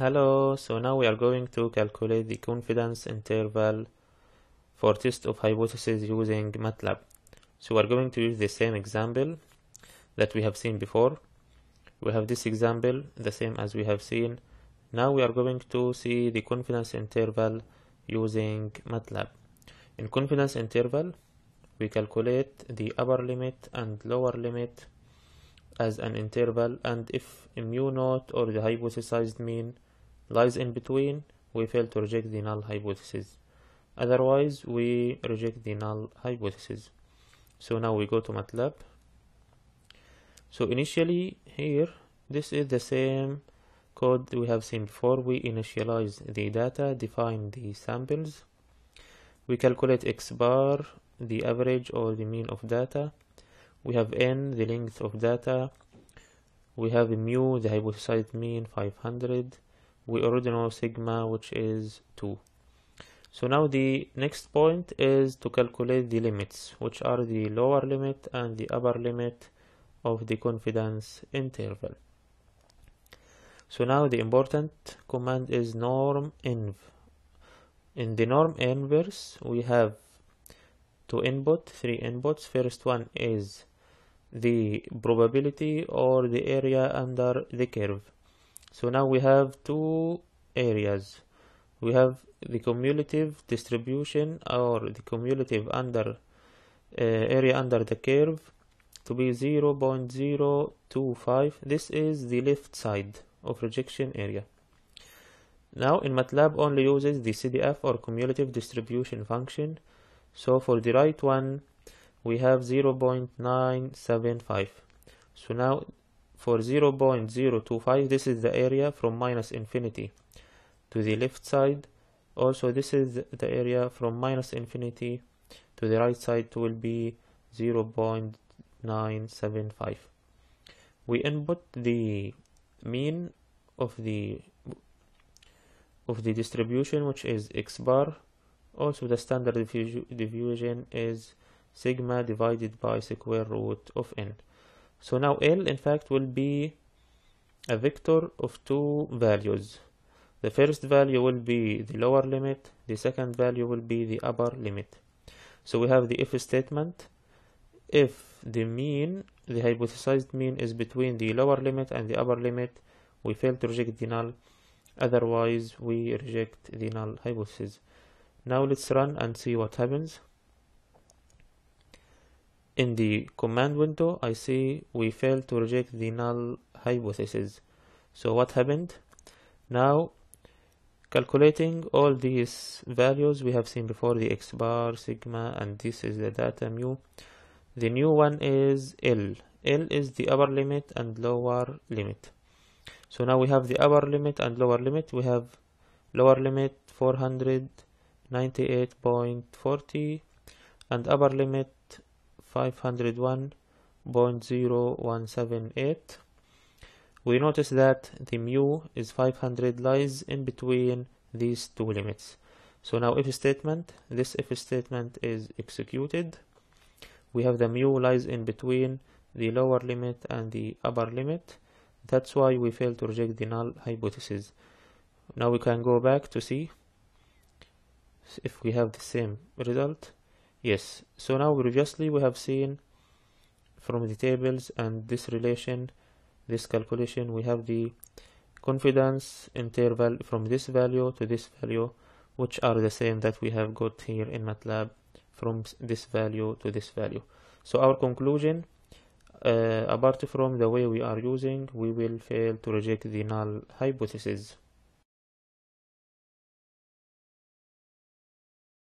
Hello, so now we are going to calculate the confidence interval for test of hypothesis using MATLAB. So we are going to use the same example that we have seen before. We have this example, the same as we have seen. Now we are going to see the confidence interval using MATLAB. In confidence interval, we calculate the upper limit and lower limit as an interval and if mu naught or the hypothesized mean lies in between we fail to reject the null hypothesis. Otherwise we reject the null hypothesis. So now we go to MATLAB. So initially here this is the same code we have seen before. We initialize the data define the samples. We calculate x bar the average or the mean of data. We have n the length of data. We have mu the hypothesized mean 500 we already know sigma which is 2 so now the next point is to calculate the limits which are the lower limit and the upper limit of the confidence interval. So now the important command is norm inv. In the norm inverse we have two input three inputs. First one is the probability or the area under the curve so now we have two areas. We have the cumulative distribution or the cumulative under uh, area under the curve to be 0.025 this is the left side of rejection area. Now in MATLAB only uses the CDF or cumulative distribution function. So for the right one we have 0.975 so now for 0.025 this is the area from minus infinity to the left side. Also this is the area from minus infinity to the right side will be 0.975 we input the mean of the of the distribution which is x bar. Also the standard deviation is sigma divided by square root of n so now L in fact will be a vector of two values. The first value will be the lower limit. The second value will be the upper limit. So we have the if statement. If the mean the hypothesized mean is between the lower limit and the upper limit we fail to reject the null. Otherwise we reject the null hypothesis. Now let's run and see what happens in the command window I see we failed to reject the null hypothesis. So what happened? Now calculating all these values we have seen before the x bar sigma and this is the data mu the new one is L. L is the upper limit and lower limit. So now we have the upper limit and lower limit. We have lower limit 498.40 and upper limit 501.0178 we notice that the mu is 500 lies in between these two limits. So now if statement this if statement is executed we have the mu lies in between the lower limit and the upper limit. That's why we fail to reject the null hypothesis. Now we can go back to see if we have the same result yes. So now previously we have seen from the tables and this relation this calculation we have the confidence interval from this value to this value which are the same that we have got here in MATLAB from this value to this value. So our conclusion uh, apart from the way we are using we will fail to reject the null hypothesis